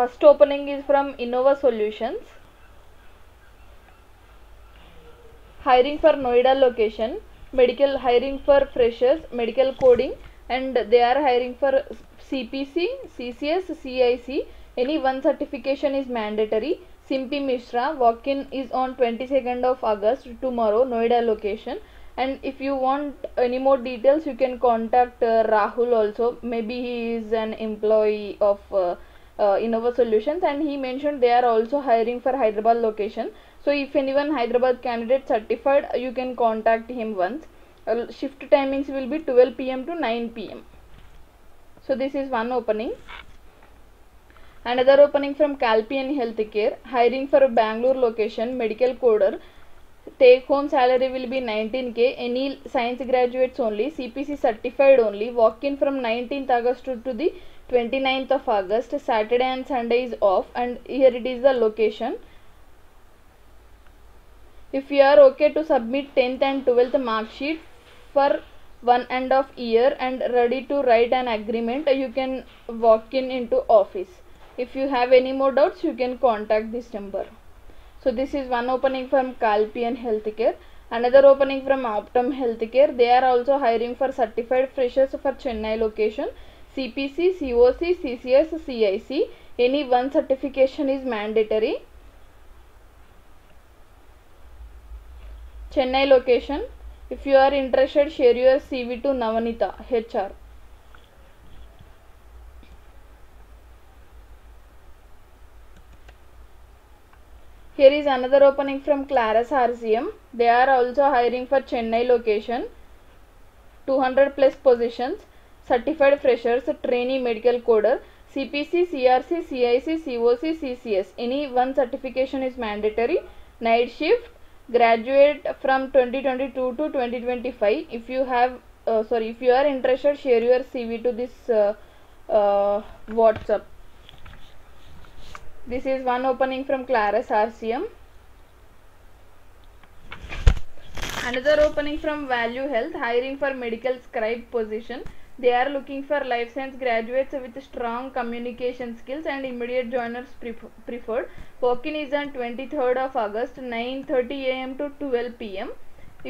first opening is from Innova Solutions. Hiring for Noida location, medical hiring for freshers, medical coding, and they are hiring for CPC, CCS, CIC. Any one certification is mandatory. Simpi Mishra, walk-in is on 22nd of August tomorrow, Noida location. And if you want any more details, you can contact uh, Rahul also. Maybe he is an employee of uh, uh, Innova Solutions, and he mentioned they are also hiring for Hyderabad location. So if anyone Hyderabad candidate certified, you can contact him once. Uh, shift timings will be 12 pm to 9 pm. So this is one opening. Another opening from Calpian Healthcare, hiring for Bangalore location, medical coder. Take home salary will be 19k. Any science graduates only, CPC certified only. Walk in from 19th August to the 29th of August. Saturday and Sunday is off, and here it is the location. If you are okay to submit 10th and 12th mark sheet for one end of year and ready to write an agreement, you can walk in into office. If you have any more doubts, you can contact this number. So this is one opening from Calpian Healthcare. Another opening from Optum Healthcare. They are also hiring for certified freshers for Chennai location. CPC, COC, CCS, CIC. Any one certification is mandatory. Chennai location. If you are interested, share your CV to Navanita HR. Here is another opening from Claris RCM. They are also hiring for Chennai location. 200 plus positions. Certified freshers, trainee medical coder, CPC, CRC, CIC, COC, CCS. Any one certification is mandatory. Night shift. Graduate from 2022 to 2025. If you have, uh, sorry, if you are interested, share your CV to this uh, uh, WhatsApp. This is one opening from Claris RCM. Another opening from Value Health, hiring for medical scribe position. They are looking for life science graduates with strong communication skills and immediate joiners pref- preferred. Walk-in is on 23rd of August, 9:30 a.m. to 12 p.m.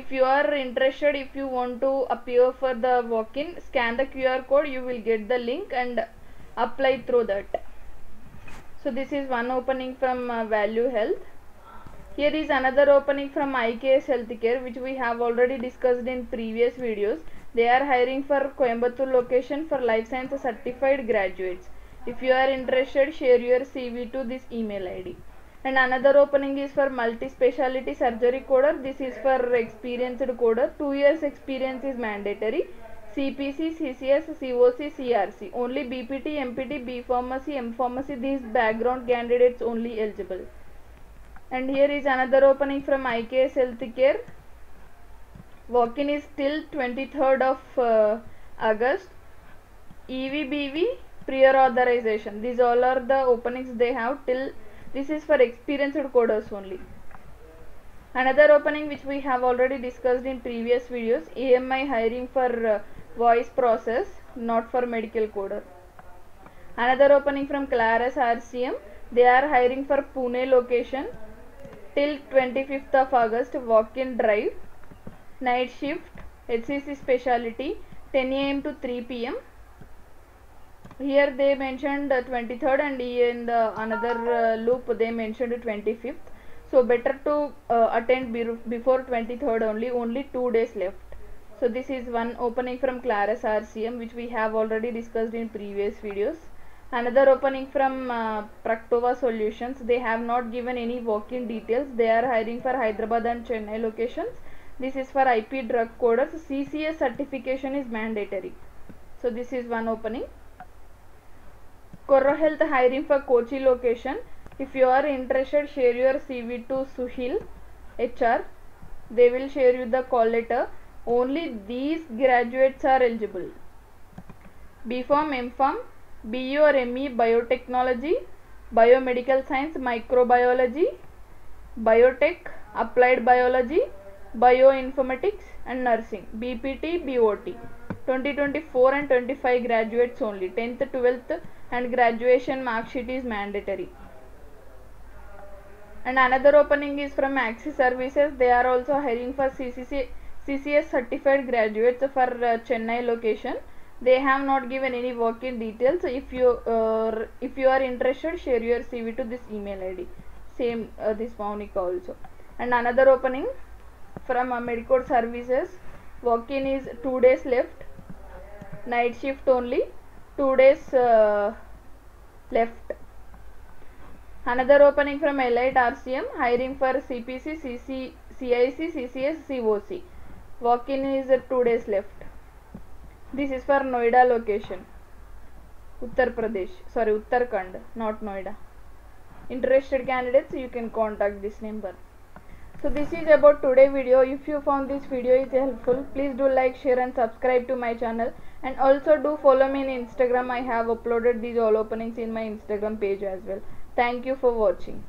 If you are interested, if you want to appear for the walk-in, scan the QR code. You will get the link and apply through that. So this is one opening from uh, Value Health. Here is another opening from IKS Healthcare which we have already discussed in previous videos. They are hiring for Coimbatore location for life science certified graduates. If you are interested, share your CV to this email ID. And another opening is for multi-speciality surgery coder. This is for experienced coder. Two years experience is mandatory. CPC, CCS, COC, CRC. Only BPT, MPT, B Pharmacy, M Pharmacy. These background candidates only eligible. And here is another opening from IKS Healthcare. Walk-in is till 23rd of uh, August. EVBV prior authorization. These all are the openings they have till. This is for experienced coders only. Another opening which we have already discussed in previous videos. AMI hiring for uh, voice process, not for medical coder. Another opening from Claris RCM. They are hiring for Pune location till 25th of August. Walk-in drive, night shift, HCC specialty, 10 a.m. to 3 p.m. Here they mentioned uh, 23rd and in the another uh, loop they mentioned 25th. So better to uh, attend be- before 23rd only. Only two days left. So this is one opening from Claris RCM which we have already discussed in previous videos. Another opening from uh, Praktova Solutions. They have not given any walk-in details. They are hiring for Hyderabad and Chennai locations. This is for IP drug coders. CCS certification is mandatory. So this is one opening. Corro Health hiring for Kochi location. If you are interested, share your CV to Suhil HR. They will share you the call letter. Only these graduates are eligible. B Pharm, M Pharm, BE or ME Biotechnology, Biomedical Science, Microbiology, Biotech, Applied Biology, Bioinformatics and Nursing, BPT, BOT. 2024 and 25 graduates only. 10th, 12th and graduation mark sheet is mandatory and another opening is from Axis Services. They are also hiring for CCC, CCS certified graduates for uh, Chennai location. They have not given any work-in details. If you uh, if you are interested, share your CV to this email ID. Same uh, this Monica also. And another opening from uh, Services. Work-in is two days left. Night shift only. Two days uh, left Another opening from Elite RCM hiring for CPC, CC, CIC, CCS, COC. Walk-in is uh, two days left. This is for Noida location. Uttar Pradesh. Sorry, Uttarakhand, not Noida. Interested candidates, you can contact this number. So this is about today video. If you found this video is helpful, please do like, share and subscribe to my channel. And also do follow me in Instagram. I have uploaded these all openings in my Instagram page as well. Thank you for watching.